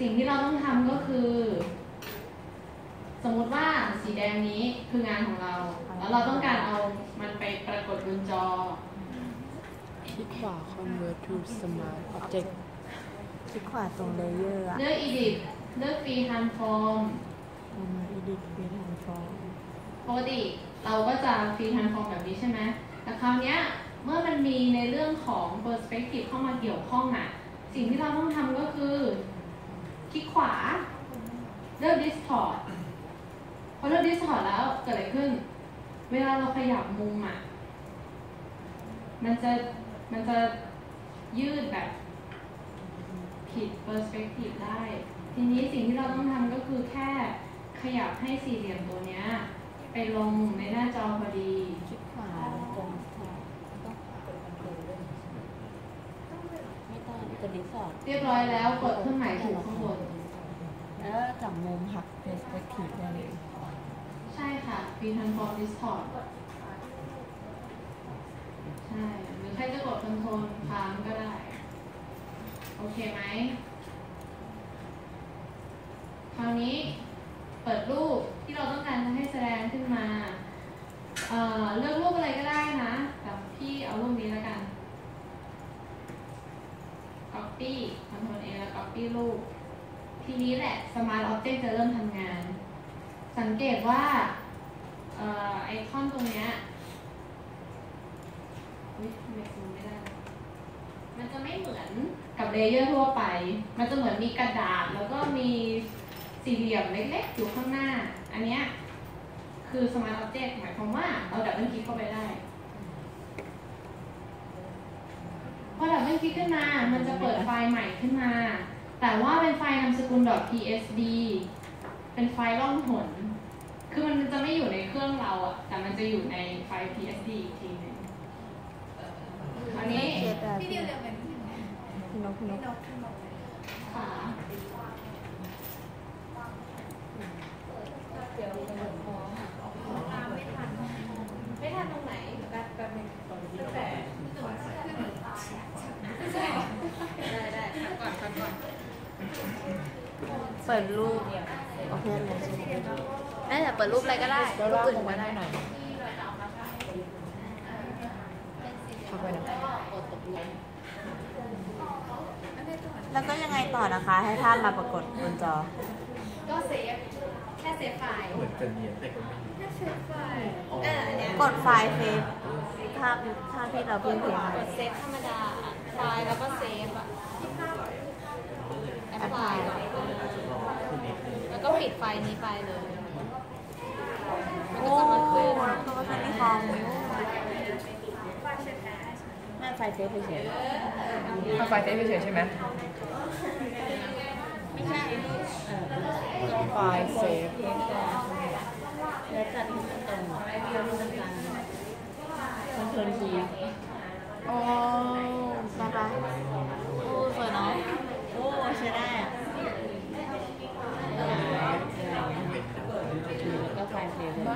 สิ่งที่เราต้องทำก็คือ สมมุติว่าสีแดงนี้คืองานของเรา แล้วเราต้องการเอามันไปปรากฏบนจอ คลิกขวา convert to smart object คลิกขวาตรงเลเยอร์อะเลือก edit เลือก free transform เอามา edit เป็นทางฟอร์มปกติเราก็จะ free transform แบบนี้ใช่ไหมแต่คราวเนี้ยเมื่อมันมีในเรื่องของ perspective เข้ามาเกี่ยวข้องอะสิ่งที่เราต้องทำก็คือค ลิกขวา เลือก distort พอเลือก distort แล้วเกิดอะไรขึ้น เวลาเราขยับมุมอะ มันจะ มันจะยืดแบบ ผิด perspective ได้ ทีนี้สิ่งที่เราต้องทำก็คือแค่ขยับให้สี่เหลี่ยมตัวเนี้ย ไปลงในหน้าจอพอดี คลิกขวาตรง ไม่ต้องกดดิสอร์เรียบร้อยแล้วกดเครื่องหมายถูกข้างบน แล้วจับมุมหัก perspective ได้เลยใช่ค่ะ Free Transform Distort ใช่หรือใครจะกด Control ค้างก็ได้ โอเคไหม คราวนี้เปิดรูปที่เราต้องการจะให้แสดงขึ้นมาเอ่อเลือกรูปอะไรก็ได้นะ แต่พี่เอารูปนี้แล้วกัน Copy Ctrl A แล้ว Copy รูป ทีนี้แหละ Smart Object จะเริ่มทำงาน สังเกตว่าออไอคอนตรงเนี้ยทำไมซูมไม่ได้มันจะไม่เหมือนกับ layer ทั่วไป มันจะเหมือนมีกระดาษ แล้วก็มีสี่เหลี่ยมเล็กๆอยู่ข้างหน้า อันเนี้ยคือ Smart Object หมายความว่า เรา double click เข้าไปได้ พอ double click ขึ้นมา มันจะเปิดไฟล์ใหม่ขึ้นมา แต่ว่าเป็นไฟล์นามสกุล .psd เป็นไฟล์ล่องหน คือมันจะไม่อยู่ในเครื่องเราอะแต่มันจะอยู่ในไฟล์ psd อีกทีหนึงอันนี้เช็ดอะพี่พี่ดิวเรียนเป็นพี่พี่นกพี่นนกกพี่นกค่ะ ตามไม่ทัน ไม่ทันตรงไหน แป๊บแป๊บนึง ตั้งแต่ได้ได้พักก่อนพักก่อน เปิดรูปโอเคเลยใช่ไหมนั่นแหละเปิดรูปอะไรก็ได้รูปอื่นก็ได้หน่อยเข้าไปนะแล้วก็ยังไงต่อนะคะ ให้ภาพมาปรากฏบนจอ ก็ save แค่ save ไฟล์เหมือนจะเนียนแต่ก็ไม่แค่ save ไฟล์เออเนี้ยกดไฟล์ save ภาพภาพที่เราเพิ่งเห็นกด save ธรรมดาไฟล์แล้วก็ saveอะ apply แล้วก็ปิดไฟล์นี้ไปเลยโอ้เขาก็จะมีคอมแม่ไฟเซฟเฉยถ้าไฟเซฟเฉยใช่ไหมไม่ใช่ไฟเซฟแล้วจัดให้มันตรงเพื่อที่ต้องการมันเทิร์นคีย์อ๋อใช่ปะโอ้สวยเนาะโอ้ ใช้ได้อะแล้วก็ไฟเฟเลยได้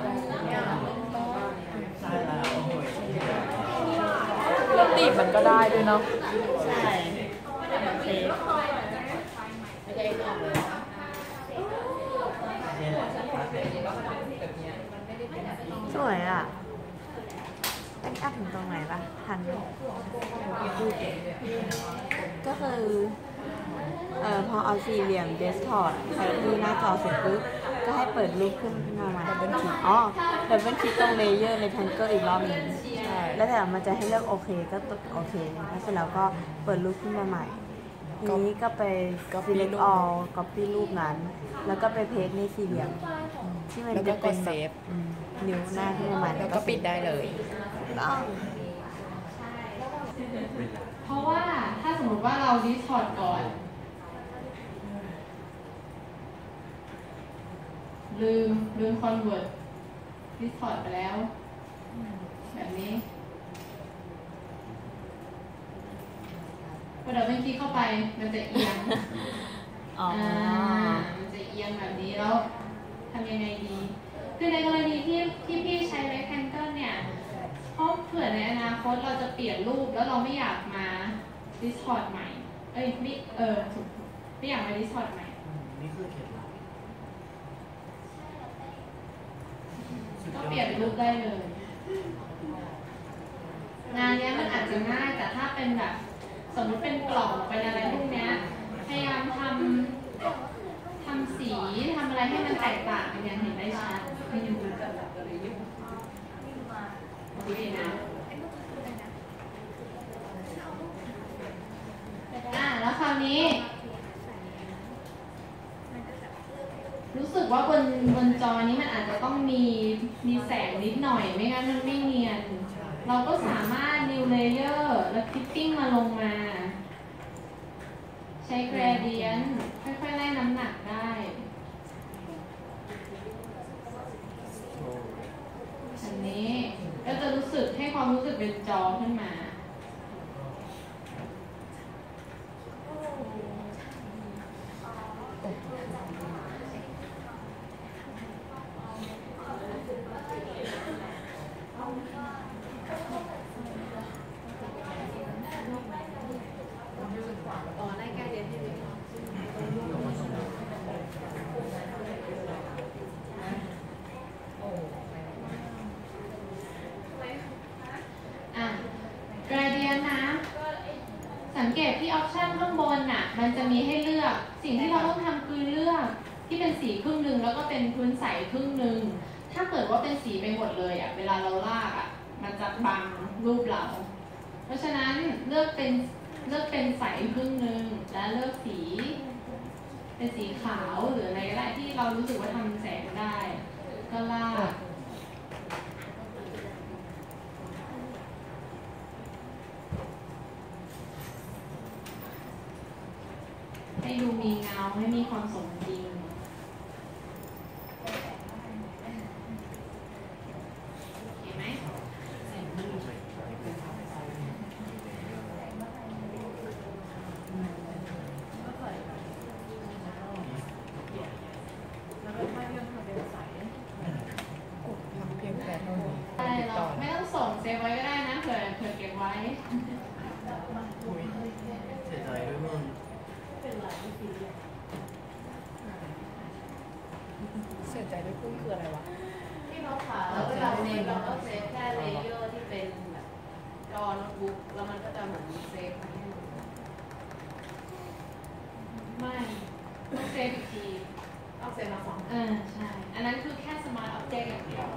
แล้วแล้วตีบมันก็ได้ด้วยเนาะใช่แบบเซฟแล้วก็เอ็กซ์ออกเลยเนี่ยแหละมาเสวยอะอันนี้อัพถึงตรงไหนปะทันก็คือ พอเอาสี่เหลี่ยมเดสก์ท็อปไปที่หน้าจอเสร็จปุ๊บก็ให้เปิดรูปขึ้นมาใหม่ดับเบิลคลิกอ๋อดับเบิลคลิกตรงเลเยอร์ในแพนเกอร์อีกรอบหนึ่งใช่แล้วแต่มันจะให้เลือกโอเคก็กดโอเคแล้วเสร็จแล้วก็เปิดรูปขึ้นมาใหม่ทีนี้ก็ไป select all copy รูปนั้น แล้วก็ไปเพจในสี่เหลี่ยมที่มันแล้วก็จะกเป็นดแบเซบฟอืมนิ้วหน้าขึ้นมาใหม่แล้วก็ปิดได้เลยต้องเพราะว่าถ้าสมมติว่าเรา distort ก่อน ลืมลืม convert distort ไปแล้ว แบบนี้พอ double click เข้าไปมันจะเอียงอ๋ออ่ามันจะเอียงแบบนี้แล้วทำยังไงดี คือในกรณีที่ที่พี่ใช้ rectangle เนี่ยเพราะเผื่อในอนาคตเราจะเปลี่ยนรูปแล้วเราไม่อยากมา Discord ใหม่ เอ้ยไม่เออถูกไม่อยากมา Discord ใหม่ นี่คือเคล็ดลับสุด ก็เปลี่ยนรูปได้เลย งานนี้มันอาจจะง่ายแต่ถ้าเป็นแบบ สมมติเป็นกล่องเป็นอะไรพวกนี้พยายามทำทำสีทำอะไรให้มันแตกต่างกันอย่างเห็นได้ชัดให้ดูโอเคนะอะแล้วคราวนี้ รู้สึก ว่าบนบนจอนี้มันอาจจะต้องมีมีแสงนิดหน่อยไม่งั้นมันไม่เนียน เราก็สามารถ new layer แล้ว clipping มาลงมา ใช้ gradient ค่อยๆไล่น้ำหนักได้อันนี้ก็จะรู้สึกให้ความรู้สึกเป็นจอขึ้นมา อ๋อได้ใกล้เรียนที่เรียน อะ gradient นะ สังเกตที่ option ข้างบนน่ะ มันจะมีให้เลือก สิ่งที่เราต้องทำคือเลือก ที่เป็นสีครึ่งหนึ่งแล้วก็เป็นพื้นใสครึ่งหนึ่ง ถ้าเกิดว่าเป็นสีไปหมดเลยอะ เวลาเราลากอะ มันจะบังรูปเรา เพราะฉะนั้นเลือกเป็นเลือกเป็นใสครึ่งหนึ่งและเลือกสี เป็นสีขาวหรืออะไรก็ได้ที่เรารู้สึกว่าทำแสงได้ ก็ลาก ให้ ดูมีเงาให้มีความสมจริง เห็นไหม พักเพียงแต่เท่านี้ ใช่ ติด เรา ต่อ ไม่ต้องส่งเซฟไว้ก็ได้นะเผื่อเผื่อเก็บไว้ อุ๊ยเสียใจด้วยมึง เสียใจด้วยพึ่งคืออะไรวะ ที่เราขาแล้วเวลา save เราก็ save แค่ layer ที่เป็นแบบจอโน้ตบุ๊กแล้วมันก็จะเหมือน save ให้หมด ไม่ต้อง save อีกที ต้อง save มาสอง เออใช่ อันนั้นคือแค่ smart object อย่างเดียว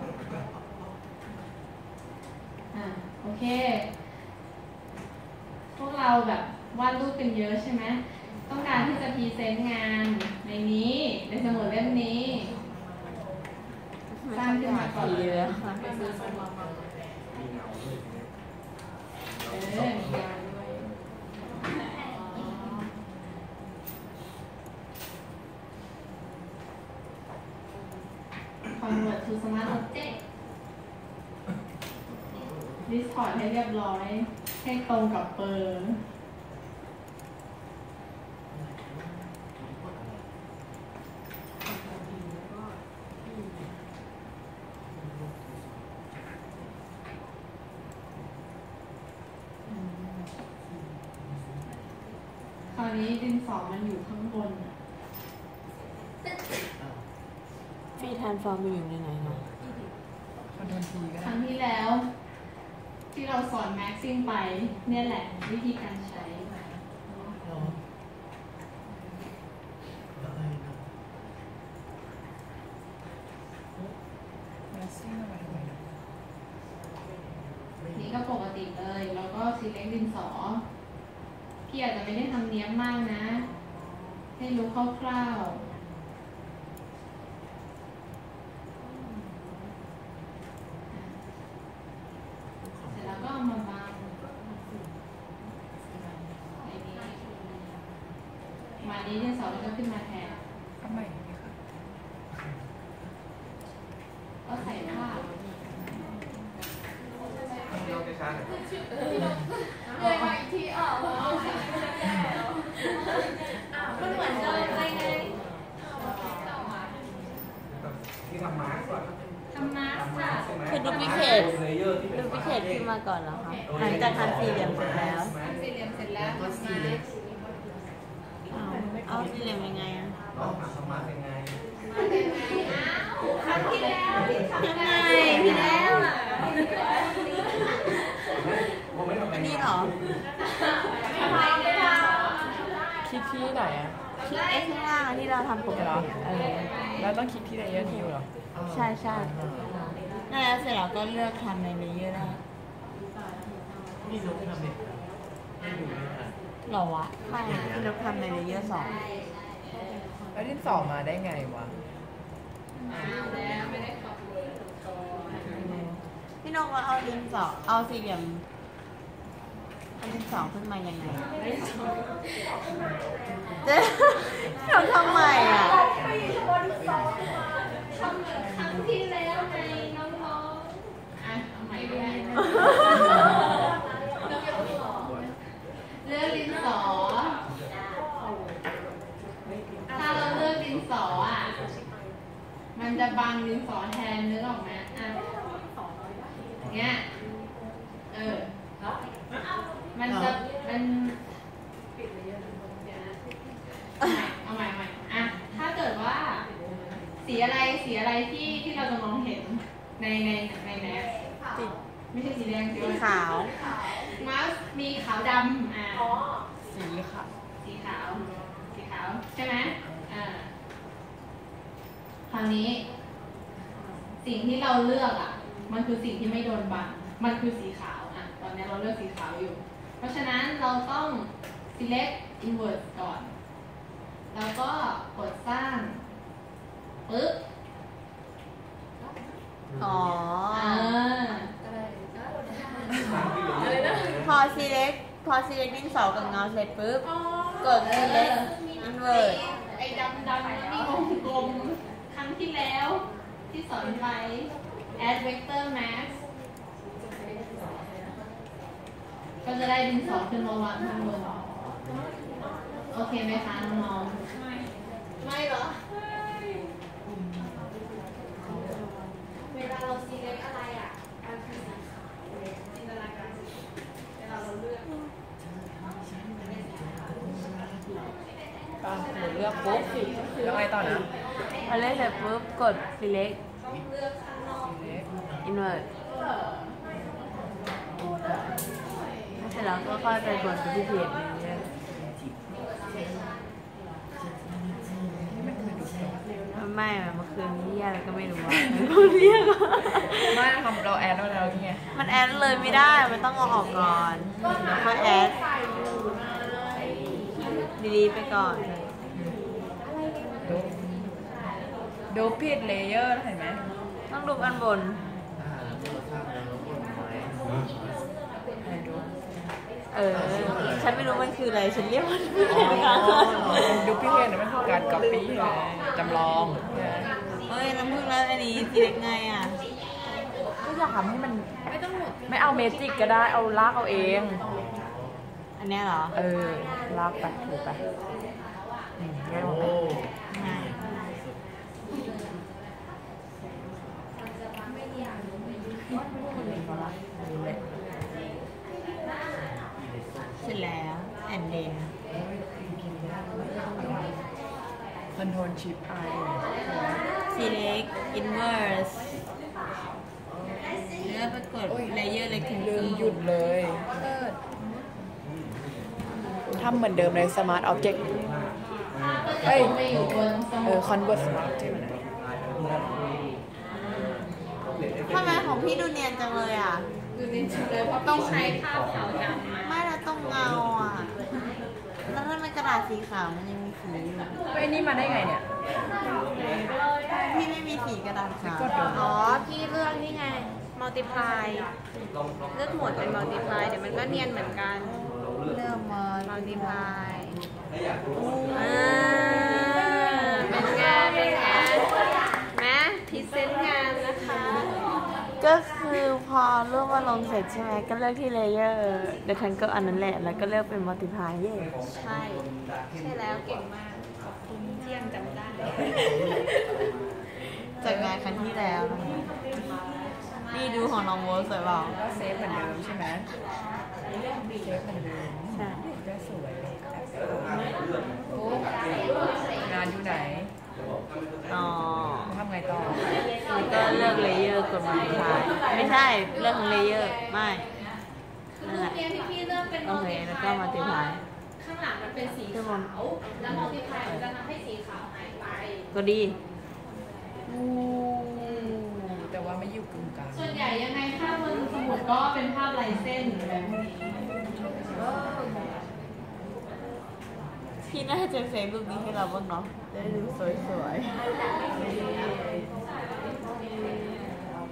อ่า โอเค พวกเราแบบวาดรูปกันเยอะใช่ไหม ต้องการที่จะพรีเซนต์งานในนี้ ในสมุดเล่มนี้ สร้างขึ้นมาก่อน สีเลยอะ ไปซื้อสมุดมา มีเงาด้วยใช่ไหม เออมีงานด้วยอ๋อ convert to smart object Discord ให้เรียบร้อย ให้ตรงกับเปอร์ คราวนี้ดินสอมันอยู่ข้างบนอะ อ้าว ฟรีทรานส์ฟอร์มมันอยู่ในไหนเนาะ คอนโทรลทีก็ ค ได้ รั้งที่แล้ว ที่เราสอนแม็กซิ่งไป เนี่ยแหละ วิธีการใช้ เหรออะไรนะ แมสซิ่งเอามาทำไมนะ นี่ก็ปกติเลย แล้วก็ซีเล็กดินสอ พี่อาจจะไม่ได้ทำเนี้ยบ มากนะ ให้รู้คร่าวๆเสร็จแล้วก็เอามาบังในนี้มานี้ดินสอมันก็ขึ้นมาแทน เอาใหม่ไหมคะ ก็ใส่ผ้า เลยมาอีกทีอ๋อมันเหมือนเดิมเลยไง ที่ทำมาร์กก่อน ทำมาสก์ค่ะ คือดูพิเคท เลเยอร์ที่เป็ ดู น พิเคทขึ้นมาก่อนเหรอคะหลัง จากทำสี่เหลี่ยมเสร็จแล้วทำสี่เหลี่ยมเสร็จแล้วก็ทำสีมาเล็กอ้าวเอาสี่เหลี่ยมยังไงอะกน้องถามสมาร์ทยังไงครั้งที่แล้วที่ทำยังไงที่แล้วอะผมไม่ทำอะไรอันนี้เหรอทำไมไม่ทคลิกที่ไหนอะคลิกไอ้ข้างล่างที่เราทำปกติเออแล้วต้องคลิกที่เลเยอร์นิวเหรอ ใช่ใช่นั่นแล้วเสร็จเราก็เลือกทำในเลเยอร์ได้ นี่นกทำเนี่ยไม่ดูไม่ทันหรอวะไม่พี่นกทำในเลเยอร์สองแล้วดินสอมาได้ไงวะพี่นกว่าเอาดินสอเอาสี่เหลี่ยมเอาดินสอขึ้นมายังไงเจ๊เราทำใหม่อะทำเหมือนครั้งที่แล้วไงน้องๆอะเอาใหม่ก็ได้เลือกดินสอ ถ้าเราเลือกดินสออะ มันจะบังดินสอแทนนึกออกไหมอะเงี้ย เออ มันจะ มันเอาใหม่เอาใหม่เอาใหม่อะ ถ้าเกิดว่า สีอะไร สีอะไรที่ที่เราจะมองเห็นในในในแมสติดไม่ใช่สีแดงสีสีขาวมาสมีขาวดำอ่าสีค่ะสีขาว สีขาว ใช่ไหมอ่า คราวนี้ สิ่งที่เราเลือกอะ มันคือสิ่งที่ไม่โดนบัง มันคือสีขาวอะ ตอนนี้เราเลือกสีขาวอยู่ เพราะฉะนั้นเราต้อง select invert ก่อน แล้วก็กดสร้างปึ๊บอ๋ออ่าพอ select พอ select ดินสอกับเงาเสร็จปุ๊บ กด select invert ไอ้ดำดำๆที่วงกลมครั้ง ที่แล้วที่สอนไป add vector mask ก็จะได้ดินสอขึ้นมาวางข้างบนโอเคไหมคะน้องๆไม่ไม่เหรอ เวลาเราซีเล็กอะไรอะมันคือสีขาวจินตนาการสิเวลาเราเลือกป่ะหนูเลือกปุ๊บแล้วไงต่อนะ พอเลือกเสร็จปุ๊บกด select ต้องเลือกข้างนอก invert เสร็จแล้วก็ค่อยไปกด duplicate เลยไม่อะเมื่อคืนนี้อะไรก็ไม่รู้อะมันเรียกว่าไม่ทำเราแอดเราแล้วนี่ไงมันแอดเลยไม่ได้มันต้องเอาออกก่อนแล้วค่อยแอดดีๆไปก่อน ดู ดูผิดเลเยอร์เห็นไหมต้องดูอันบนอ่าตัวสร้างแล้วก็ไม้ไหนดูเออ ฉันไม่รู้มันคืออะไร ฉันเรียกมันไม่อ๋ได้อดูพี่เห็นมันคือการก๊อปปี้ไงจำลองใช่ไหมเฮ้ยน้ำผึ้งแล้วอันนี้สีเล็กไงอะก็อยากทำให้มันไม่เอาเมจิกก็ได้เอาลากเอาเอง อันเนี้ยเหรอ เออลากไปถูไปอืมง่ายกว่าไหม โอ้ ง่ายเสร็จแล้วแอนเดน คอนโทรลชิปไอ select inverse แล้วไปกด layer rectangle ลืมหยุดเลยทำเหมือนเดิมเลย Smart Object เอ้ยไปอยู่บนสเอมุอด Convert Smart Object ทำไมของพี่ดูเนียนจังเลยอะ ดูนิดเลยเพราะต้องใช้ภาพขาวดำมาไม่แล้วต้องเงาอะ แล้วถ้าเป็น กระดาษสีขาวมันยังมีสีอยู่ไอ้ยนี่มาได้ไงเนี่ย พี่ไม่มีสีกระดาษขาวอ๋อ พี่เลือกนี่ไง multiply เลือกหมวดเป็น multiply เดี๋ยวมันก็เนียนเหมือนกันเริ่มมา multiply อ่าเป็นไงเป็นไงแม้พิเศษงานนะคะ ก็คือพอรูปว่าลงเสร็จใช่ไหมก็เลือกที่ layer rectangle อันนั้นแหละแล้วก็เลือกเป็น multiply เย่ใช่ ใช่แล้วเก่งมาก ขอบคุณที่ยังจำได้ จากงานครั้งที่แล้วนะคะนี่ดูของน้องโวสวยเปล่าก็เซฟเหมือนเดิมใช่ไหมเซฟเหมือนเดิมใช่ก็สวยงานอยู่ไหน เลือกเลเยอร์กดมาสุดท้ายไม่ใช่เลือกเลเยอร์ไม่คือรูปเนี้ยที่พี่เลือกเป็นโอเคแล้วก็มาติดท้ายข้างหลังมันเป็นสีขาวแล้วมัลติพายมันจะทำให้สีขาวหายไปก็ดีอู้แต่ว่าไม่อยู่กึ่งกลางส่วนใหญ่ยังไงภาพบนสมุดก็เป็นภาพลายเส้นแบบนี้พี่น่าจะเซฟรูปนี้ให้เราบ้างเนาะจะ ได้ดูสวย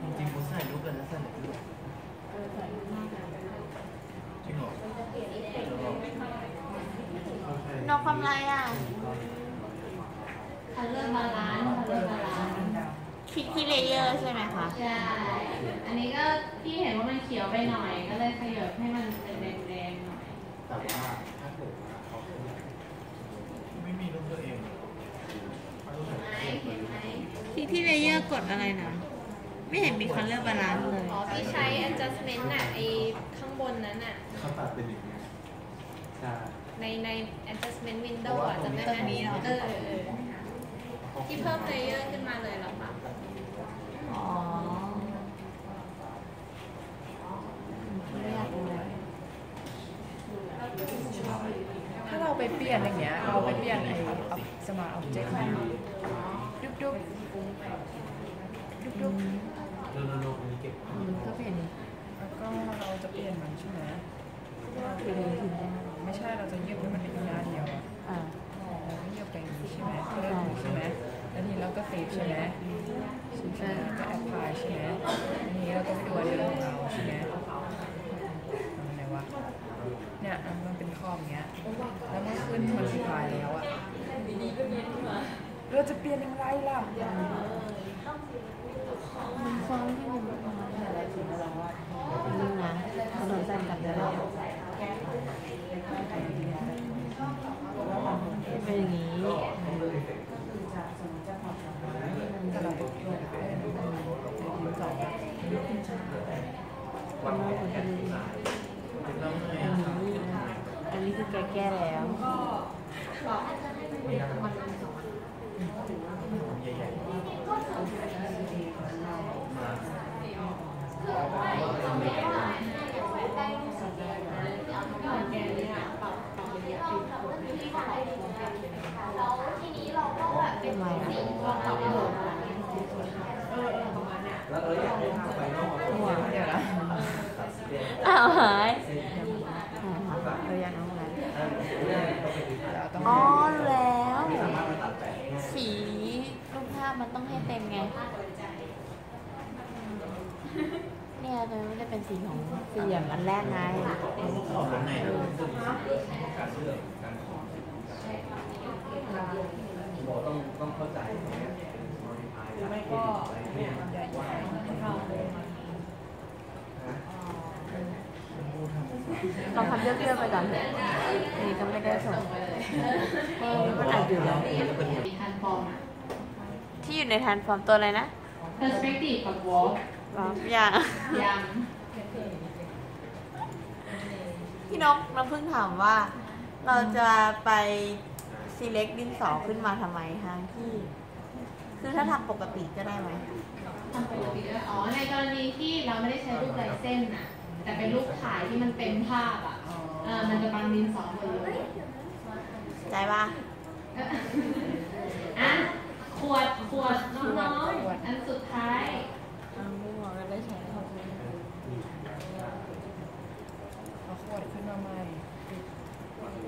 จริงๆกูใส่รูปกันแล้วใส่ไหนรูปจริงเหรอๆน้องทำไรอะ color balance color balance คลิกที่ layer ใช่ไหมคะ ใช่ อันนี้ก็พี่เห็นว่ามันเขียวไปหน่อย ก็เลยขยับให้มันเป็นแดงๆหน่อย แต่ว่าถ้าเกิดว่าเขาไม่มีรูปตัวเองเอารูปไหน ไหมเห็นไหม คลิกที่ layer กดอะไรนะ ไม่เห็นมี color balance เลย อ๋อพี่ใช้ adjustment น่ะไอข้างบนนั้นน่ะ เขาตัดเป็นอย่างนี้ใช่ ในใน adjustment window อะจำได้ไหมเออเออเออที่เพิ่ม layer ขึ้นมาเลยเหรอปะอ๋อไม่อยากรู้เลยถ้าเราไปเปลี่ยนอย่างเงี้ย เราไปเปลี่ยนไอ้ smart object ดุ๊บดุ๊บดุ๊บดุ๊บ โลโลโลอันนี้เก็บ ก็เปลี่ยน แล้วก็เราจะเปลี่ยนมันใช่ไหม ไม่ใช่เราจะยืดให้มันเป็นหน้าเดียวอะอ่าเราไม่ยืดไปอย่างนี้ใช่ไหมเลือกใช่ไหมแล้วทีนี้เราก็เซฟใช่ไหมใช่ไหมก็แอปพลายใช่ไหมทีนี้เราก็ไปดูอันเดิมของเราใช่ไหมทำอะไรวะเนี่ยอันมันเป็นข้ออย่างเงี้ยแล้วมันขึ้นมันสุดท้ายแล้วอะเราจะเปลี่ยนอย่างไรล่ะ มันฟ้องให้มันนี่นะถนนสั้นกลับได้แล้วเป็นอย่างนี้ แต่เราต้องเปลี่ยนไปทีมสองอะ วันนี้คนจะดู แล้วไง อันนี้อันนี้คือแกแก้แล้ว ใหญ่ๆ ทำไมอะหัว เดี๋ยวนะ อ้าวหายเราอยากน้องอะไร เราต้อง อ๋อรู้แล้ว สีรูปภาพมันต้องให้เต็มไง เนี่ยตัวนี้มันจะเป็นสีของ สี่เหลี่ยมอันแรกไงออกแล้วไงต้องต้องเข้าใจไม่ก็เนี่ยใหญ่เท่าลองทำเยอะๆไปก่อนนี่ก็ไม่ได้ส่งเออมันอาจอยู่แล้วทันฟอร์มอะที่อยู่ในทันฟอร์มตัวอะไรนะ perspective กับ walk ย่างยัง พี่นกเราเพิ่งถามว่า เราจะไป select ดินสอขึ้นมาทำไมทางที่ คือถ้าทำปกติก็ได้ไหมทำปกติด้วยอ๋อ ในกรณีที่เราไม่ได้ใช้รูปลายเส้นน่ะ แต่เป็นรูปถ่ายที่มันเต็มภาพอะเออมันจะบังดินสอหมดเลยใจปะอะขวดขวดน้องๆอันสุดท้าย อ่าไม่หมอก็ได้ใช้ขอบคุณ เอาข วดขึ้นมาใหม่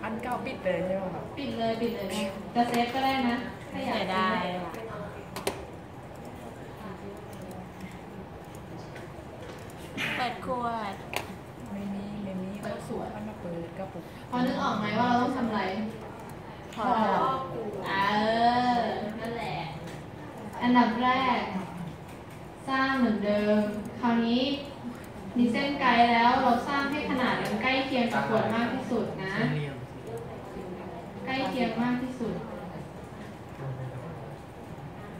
อันเก่าปิดเลยใช่ไหมครับปิดเลยปิดเลยจะเซฟก็ได้นะ ถ้าอยากเสียดายอะเปิดขวด ไม่มีไม่มีก็สวยอันมาเปิดกระปุกพอนึกออกไหมว่าเราต้องทำอะไรถอดออกเออ นั่นแหละ อันดับแรก สร้างเหมือนเดิม คราวนี้ มีเส้นไกด์แล้วเราสร้างให้ขนาดมันใกล้เคียงกับขวดมากที่สุดนะเรียงใกล้เคียงมากที่สุด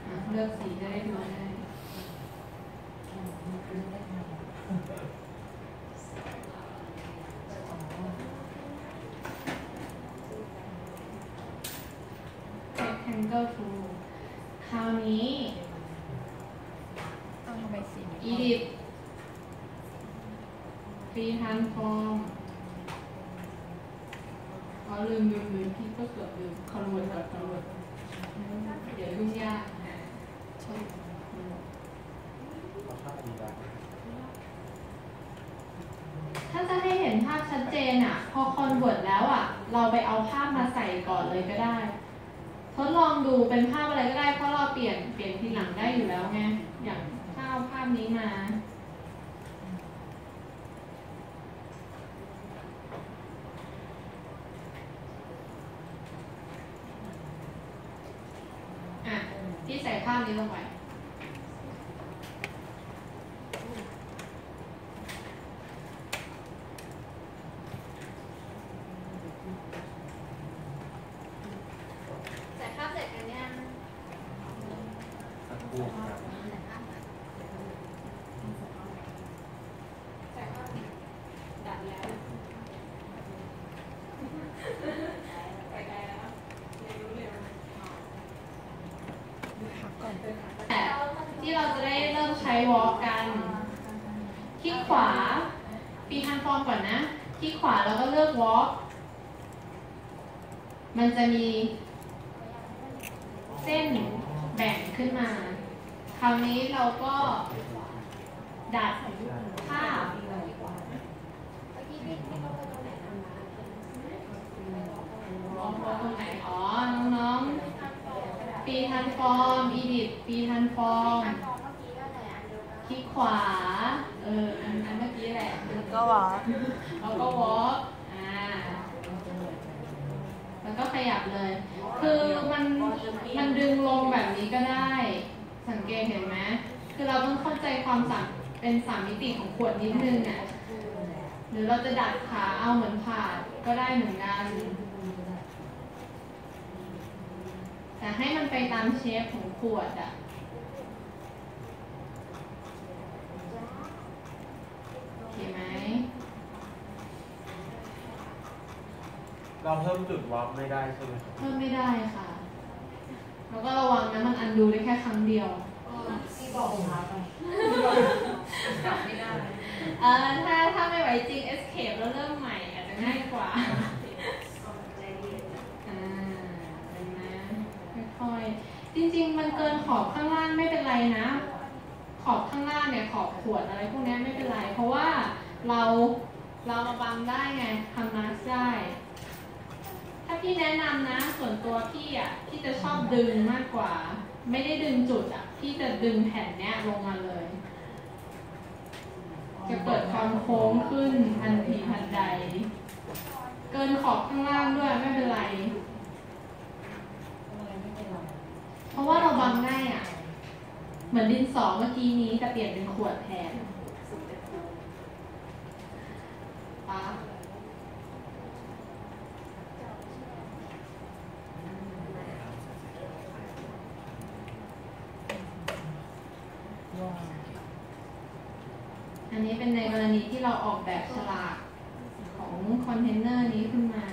อะเลือกสีจะได้ดูได้ rectangle tool คราวนี้ เอา edit free transform อ๋อลืมลืมลืมพี่ก็เกือบลืม convert กับ convert เดี๋ยวยุ่งยาก เราชอบดีได้ ถ้าจะให้เห็นภาพชัดเจนอะ พอ convert แล้วอะ เราไปเอาภาพมาใส่ก่อนเลยก็ได้ ทดลองดู เป็นภาพอะไรก็ได้เพราะเราเปลี่ยนเปลี่ยนทีหลังได้อยู่แล้วไงอย่างถ้าเอาภาพนี้มาอะที่ใส่ภาพนี้ลงไป ใส่ภาพเสร็จกันยัง สักครู่ครับ ดัดแล้ว ไปไกลแล้วเรียนรู้เร็ว พักก่อน แต่ที่เราจะได้เริ่มใช้ วอล์กกันคลิกขวาปีทันฟอร์มก่อนนะคลิกขวาแล้วก็เลือกวอล์กมันจะมี เส้นแบ่งขึ้นมา คราวนี้เราก็ดัดภาพมองตรงไหนอ๋อ น้องๆ ปีทันฟอร์ม อีดิทปีทันฟอร์ม คลิกขวา เอออันอันเมื่อกี้แหละ แล้วก็วอล์กแล้วก็วอล์กอ่า แล้วก็ขยับเลย คือมัน มันดึงลงแบบนี้ก็ได้ สังเกตเห็นไหม คือเราต้องเข้าใจความสามเป็นสามมิติของขวดนิดนึงอะหรือเราจะดัดขาเอาเหมือนผ่าดก็ได้เหมือนกัน แต่ให้มันไปตามเชฟของขวดอะ โอ เคไหมเราเพิ่มจุดวอล์กไม่ได้ใช่ไหมครับเพิ่มไม่ได้ค่ะ แล้วก็ระวังนะมันอันดูได้แค่ครั้งเดียวที่บอกองค์พระไปกลับไม่ได้เออถ้าถ้าไม่ไหวจริง escape แล้วเริ่มใหม่อาจจะง่ายกว่าอ่าเห็นไหมค่อยๆจริง ๆ มันเกินขอบข้างล่างไม่เป็นไรนะ ขอบข้างล่างเนี่ยขอบขวดอะไรพวกนี้ไม่เป็นไร เพราะว่าเราเรามาบังได้ไงทำมาสได้ ถ้าพี่แนะนำนะส่วนตัวพี่อะพี่จะชอบดึงมากกว่า ไม่ได้ดึงจุดอะพี่จะดึงแผ่นเนี้ยลงมาเลย จะเกิดความโค้งขึ้นทันทีทันใด เกินขอบข้างล่างด้วยไม่เป็นไร เพราะว่าเราบังได้อะ เหมือนดินสอเมื่อกี้นี้แต่เปลี่ยนเป็นขวดแทนป้าอันนี้เป็นในกรณีที่เราออกแบบฉลากของคอนเทนเนอร์นี้ขึ้นมา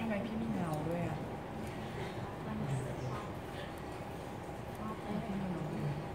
ทำไมพี่มีเงาด้วยอะพี่มีเงาด้วย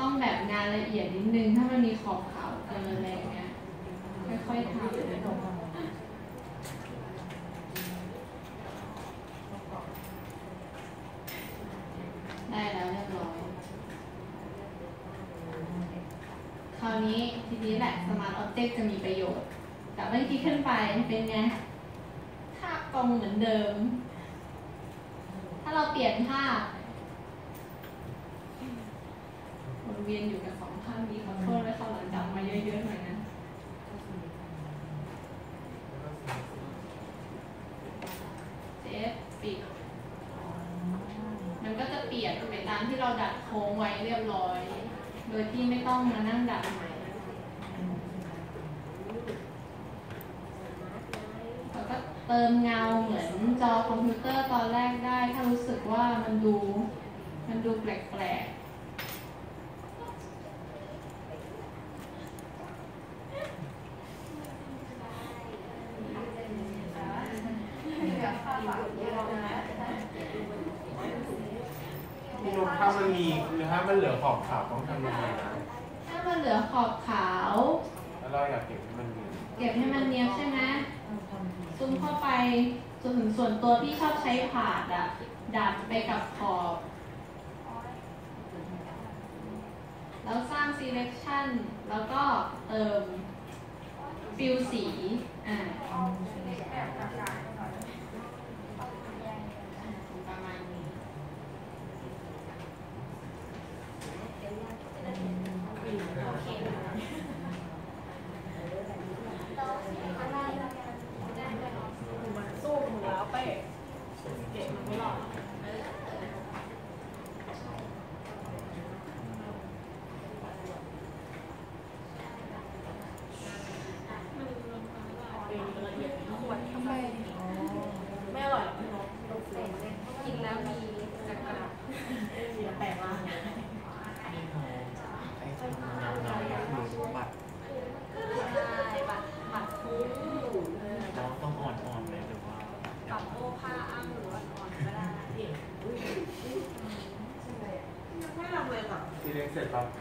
ต้องแบบงานละเอียดนิดนึง ถ้ามันมีขอบขาวเกินอะไรอย่างเงี้ยค่อยๆทำได้แล้วเรียบร้อยคราวนี้ทีนี้แหละ Smart Object จะมีประโยชน์ แต่เมื่อกี้ขึ้นไปเป็นไงภาพตรงเหมือนเดิม ถ้าเราเปลี่ยนภาพวนเวียนอยู่กับสองภาพนี้ขอโทษไว้คราวหลังจำมาเยอะๆหน่อยนะ เซฟปิด มันก็จะเปลี่ยนไปตามที่เราดัดโค้งไว้เรียบร้อย โดยที่ไม่ ต้องมานั่งดัดใหม่แล้วก็เติมเงาเหมือนจอคอมพิวเตอร์ตอนแรกได้ ถ้ารู้สึกว่ามันดูมันดูแปลกๆพี่นุ๊กถ้ามันมีหรือถ้ามันเหลือขอบขาวต้องทำยังไงนะ ถ้ามันเหลือขอบขาว แล้วเราอยากเก็บให้มันมี เก็บให้มันเนียบใช่ไหมซูมเข้าไปจนถึงส่วน ตัวที่ชอบใช้ผาดอะดัดไปกับขอบ แล้วสร้าง selection แล้วก็เติมฟิลสี อ่าประมาณนี้ ทำไม ไม่อร่อยหรอกพี่นกกินแล้วมีกระกระแปลกมาก ไอ้ทำเงาเงาๆคือบัตร ใช่บัตรบัตรฟุ้ง ต้องต้องอ่อนๆเลยหรือว่า บัตรโอผ้าอ้ำหรือว่าอ่อนก็ได้ไม่ทำเลย ค่ะ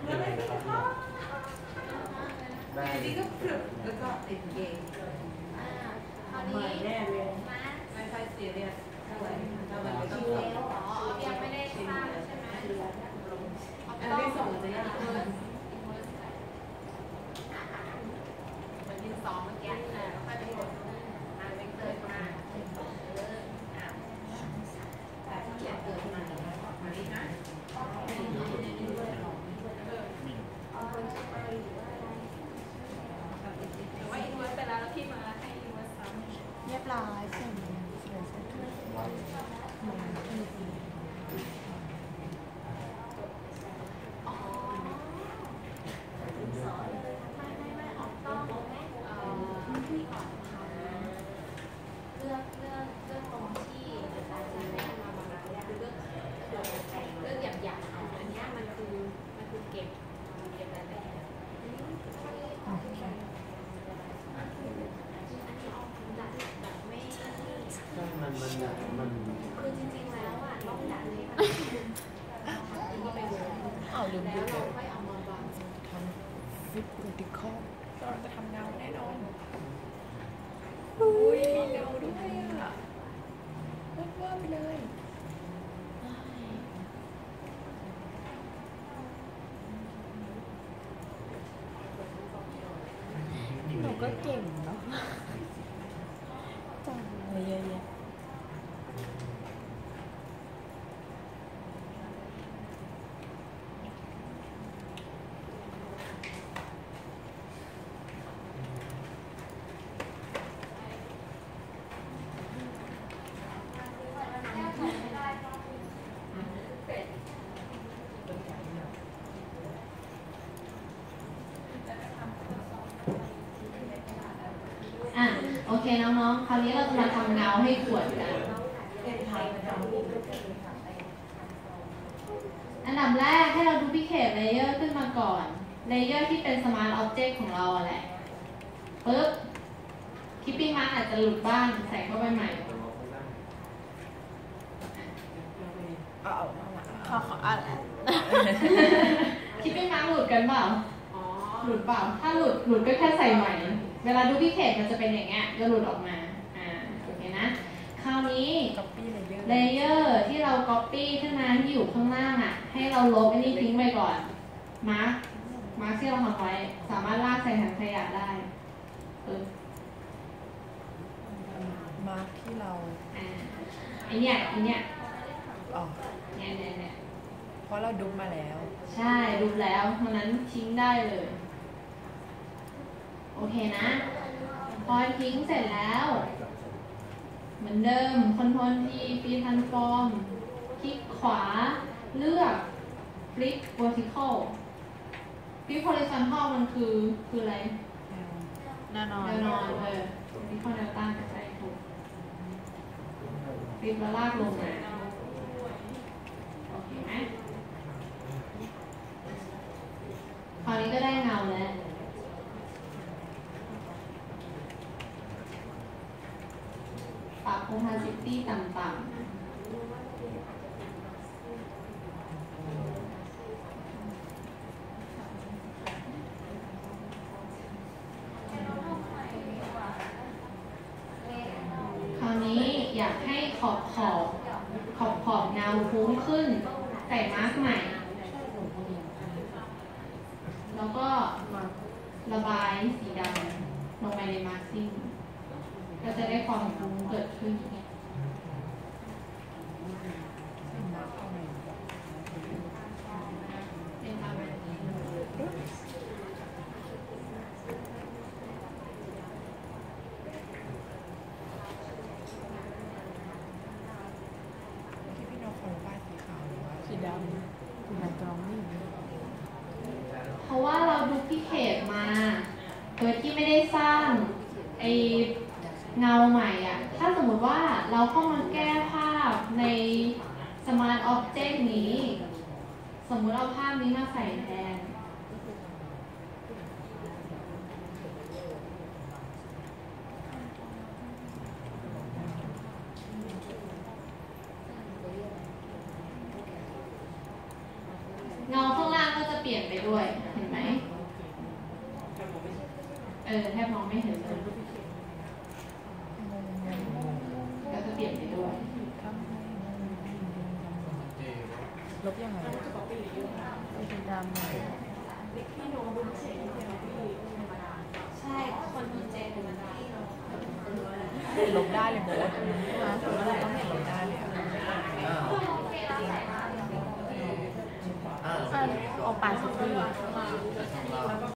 องคราวนี้เราจะมาทำเงาให้ขวดกันอันดับแรกให้เรา duplicate layer ขึ้นมาก่อน layer ที่เป็น Smart Object ของเราแหละปึ๊บ Clipping Mask อาจจะหลุดบ้างใส่เข้าไปใหม่อาเอาเอาขอขออะอ clipping mask หลุดกันเปล่าหลุดเปล่า ถ้าหลุดหลุดก็แค่ใส่ใหม่ เวลา duplicate มันจะเป็นอย่างเงี้ยจะหลุดออกมา อ่า โอเคนะ คราว นี้ก๊อปปี้ layer layer ที่เรา copy ขึ้นมาที่อยู่ข้างล่างอะ ให้เราลบอันนี้ทิ้งไปก่อน mask mask ที่เราทำไว้ สามารถลากใส่ถังขยะได้เออมาร์คที่เราอ่าไอเนี้ยไอเนี้ยอ๋อเนี่ยเนี่ยเนี่ยเพราะเราดูมาแล้ว ใช่ดูแล้วเพราะนั้นทิ้งได้เลย โอเคนะ พอทิ้งเสร็จแล้ว เหมือนเดิมคอนโทรลทีปีทันฟอร์ม คลิกขวาเลือก flip vertical flip horizontal มันคือคืออะไรแน่นอนแนวนอนเออ flip แนวตั้งใช่ถูก flip แล้วลากลงมาโอเคไหมคราวนี้ก็ได้เงาแล้ว ปรับ opacity ต่ำๆ คราวนี้อยากให้ขอบขอบขอบขอบเงาฟุ้งขึ้น ใส่มาร์กใหม่ แล้วก็ระบายสีดำลงไปในมาร์กซึ่งก็จะได้ความฟุ้งเกิดขึ้น มาร์คเอาไหน เป็นประมาณนี้ ที่พี่นกเขาระบายสีขาวหรือว่า สีดำสีดำตรงนี้ เพราะว่า ที่เพจมา โดยที่ไม่ได้สร้างไอเงาใหม่อะ ถ้าสมมติว่าเราเข้ามาแก้ภาพใน Smart Object นี้ สมมุติเอาภาพนี้มาใส่แทน